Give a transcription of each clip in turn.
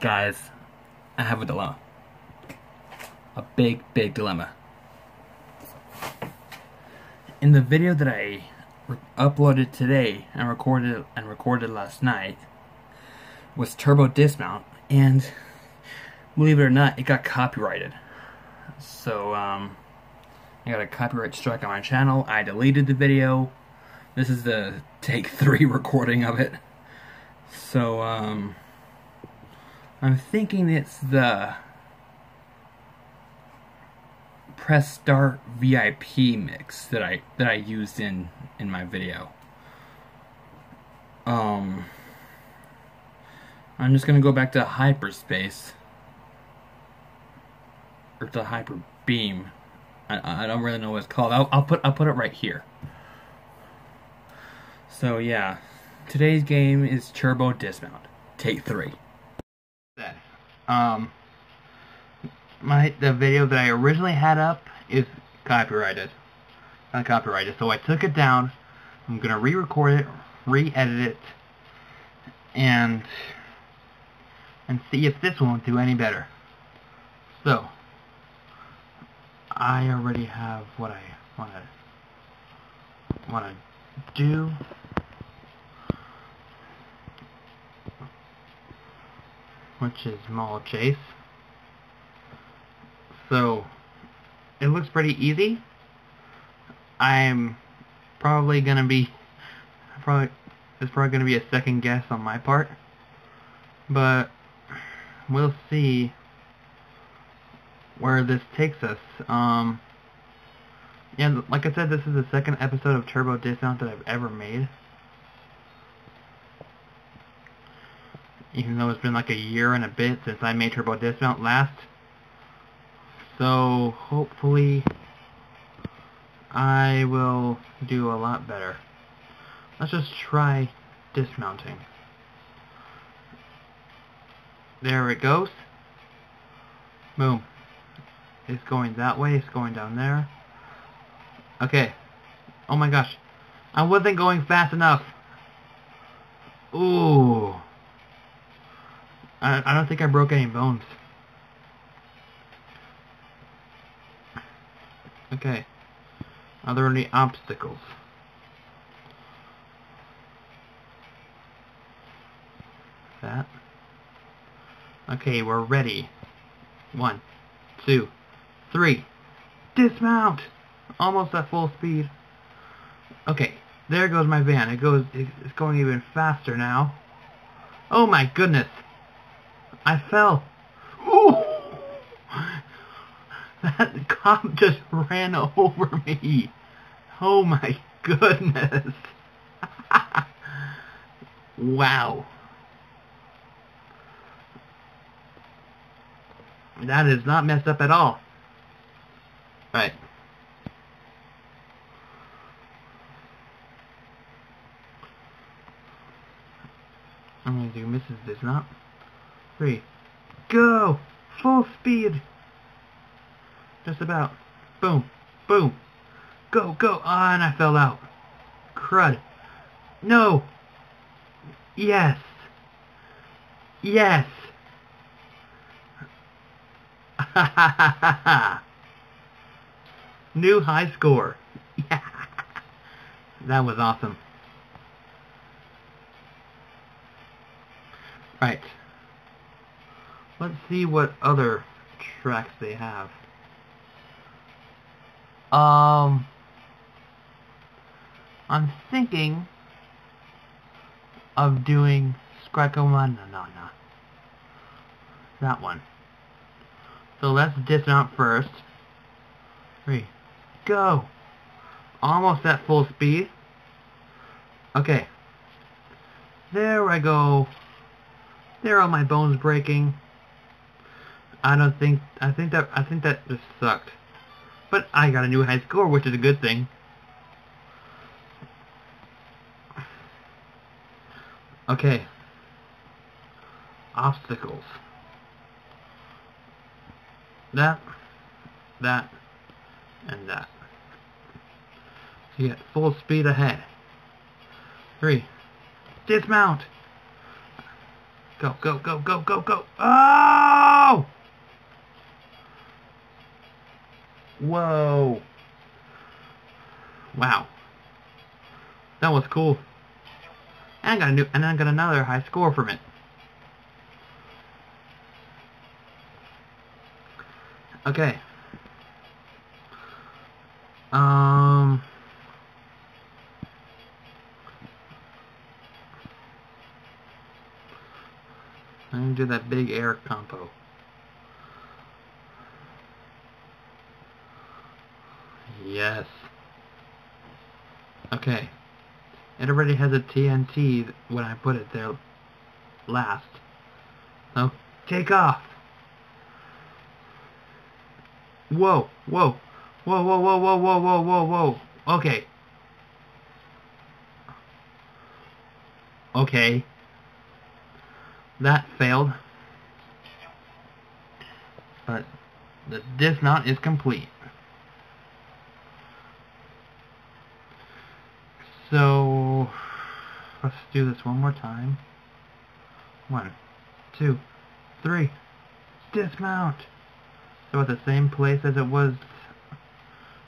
Guys, I have a dilemma. A big, big dilemma. In the video that I uploaded today and recorded and recorded last night was turbo dismount and believe it or not it got copyrighted so um I got a copyright strike on my channel I deleted the video this is the take three recording of it so um I'm thinking it's the press start VIP mix that I that I used in in my video. Um I'm just gonna go back to hyperspace or to hyper beam. I, I don't really know what it's called. I'll, I'll put I'll put it right here. So yeah, today's game is Turbo Dismount. Take three um, my the video that I originally had up is copyrighted, not copyrighted. So I took it down. I'm gonna re-record it, re-edit it, and and see if this won't do any better. So I already have what I wanna wanna do. Which is Mall Chase. So, it looks pretty easy. I'm probably gonna be, probably, it's probably gonna be a second guess on my part. But, we'll see where this takes us. Um, yeah, like I said, this is the second episode of Turbo Dismount that I've ever made. Even though it's been like a year and a bit since I made Turbo Dismount last. So hopefully I will do a lot better. Let's just try dismounting. There it goes. Boom. It's going that way, it's going down there. Okay. Oh my gosh. I wasn't going fast enough. Ooh. I, I don't think I broke any bones. Okay. Are there any obstacles? That. Okay, we're ready. One, two, three. Dismount! Almost at full speed. Okay, there goes my van. It goes, it's going even faster now. Oh my goodness! I fell. Ooh! That cop just ran over me. Oh my goodness. wow. That is not messed up at all. Right. I'm gonna do Mrs. This not three, go! Full speed! Just about. Boom, boom. Go, go! Ah, and I fell out. Crud. No! Yes! Yes! Ha ha ha ha ha! New high score. Yeah. That was awesome. Right. Let's see what other tracks they have. Um, I'm thinking of doing Skrakomanana. That one. So let's dismount first. Three. Go! Almost at full speed. Okay. There I go. There are my bones breaking. I don't think I think that I think that just sucked. But I got a new high score, which is a good thing. Okay. Obstacles. That, that, and that. So you get full speed ahead. Three. Dismount. Go, go, go, go, go, go. Oh! Whoa. Wow. That was cool. And I got a new and I got another high score from it. Okay. Um I'm gonna do that big air compo. Yes. Okay. It already has a TNT when I put it there last. So, take off! Whoa, whoa, whoa, whoa, whoa, whoa, whoa, whoa, whoa, whoa. Okay. Okay. That failed. But the dismount is complete. So, let's do this one more time. One, two, three. Dismount! So at the same place as it was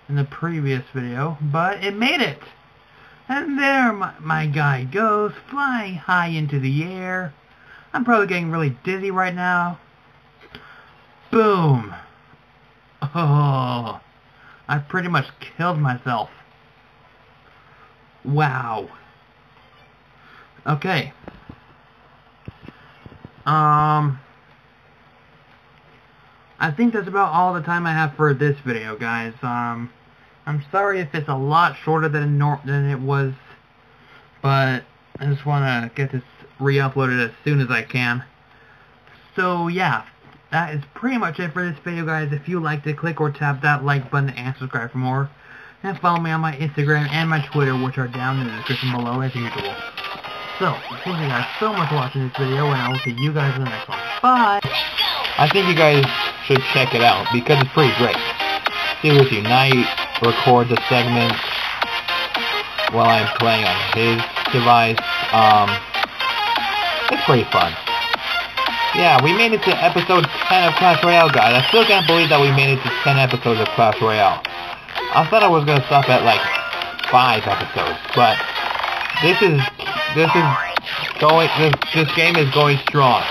in the previous video, but it made it! And there my, my guy goes, flying high into the air. I'm probably getting really dizzy right now. Boom! Oh, I pretty much killed myself. Wow. Okay. Um, I think that's about all the time I have for this video, guys. Um, I'm sorry if it's a lot shorter than than it was, but I just want to get this re-uploaded as soon as I can. So yeah, that is pretty much it for this video, guys. If you liked it, click or tap that like button and subscribe for more and follow me on my Instagram and my Twitter, which are down in the description below as usual. So, thank you guys so much for watching this video, and I will see you guys in the next one. Bye! I think you guys should check it out, because it's pretty great. Serious Unite records a segment while I'm playing on his device. Um, it's pretty fun. Yeah, we made it to episode 10 of Clash Royale, guys. I still can't believe that we made it to 10 episodes of Clash Royale. I thought I was gonna stop at like five episodes, but this is this is going this this game is going strong.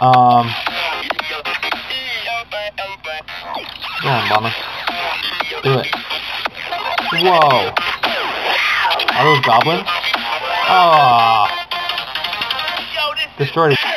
Um, go on, Mama, do it. Whoa, are those goblins? Ah, destroyed it.